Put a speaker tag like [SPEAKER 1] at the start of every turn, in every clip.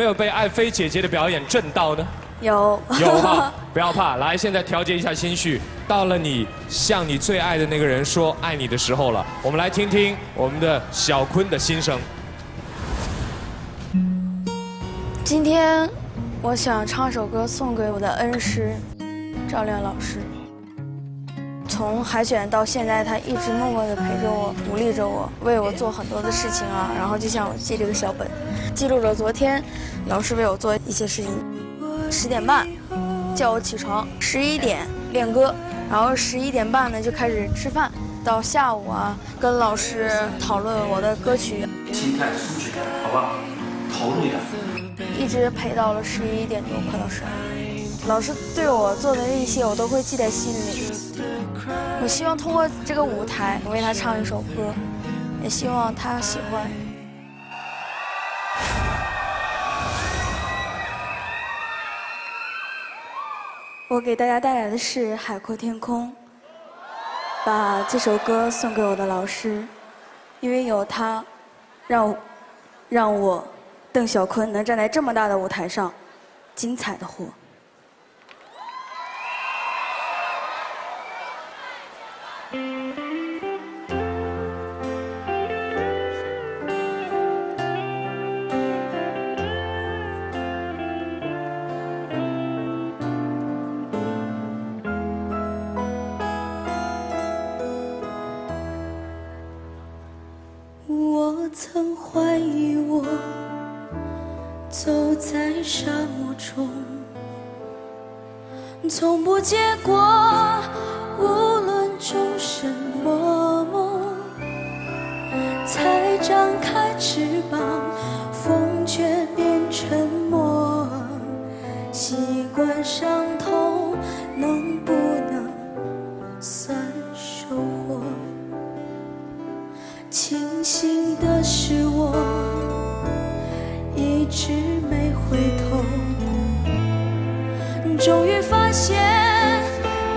[SPEAKER 1] 没有被爱妃姐姐的表演震到呢？
[SPEAKER 2] 有
[SPEAKER 1] 有哈，不要怕，来，现在调节一下心绪，到了你向你最爱的那个人说爱你的时候了。我们来听听我们的小坤的心声。
[SPEAKER 2] 今天，我想唱首歌送给我的恩师赵亮老师。从海选到现在，他一直默默地陪着我，鼓励着我，为我做很多的事情啊。然后就像我记这个小本，记录着昨天老师为我做一些事情。十点半叫我起床，十一点练歌，然后十一点半呢就开始吃饭，到下午啊跟老师讨论我的歌曲。
[SPEAKER 3] 心态素质点，好不好？投入一点。
[SPEAKER 2] 一直陪到了十一点多，快到十二点。老师对我做的那些，我都会记在心里。我希望通过这个舞台为他唱一首歌，也希望他喜欢。我给大家带来的是《海阔天空》，把这首歌送给我的老师，因为有他，让让我。邓小坤能站在这么大的舞台上，精彩的活。
[SPEAKER 4] 曾怀疑我。走在沙漠中，从不结果。无论种什么梦，才张开翅膀，风却变沉默。习惯伤痛，能不庆幸的是我。一直没回头，终于发现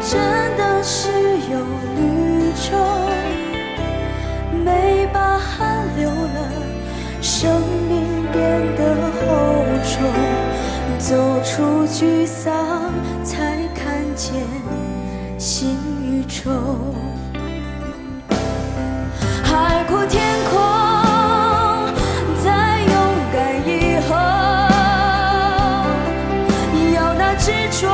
[SPEAKER 4] 真的是有绿洲，没把汗流了，生命变得厚重，走出沮丧，才看见新宇宙，执着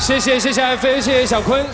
[SPEAKER 1] 谢谢谢谢爱妃，谢谢小坤。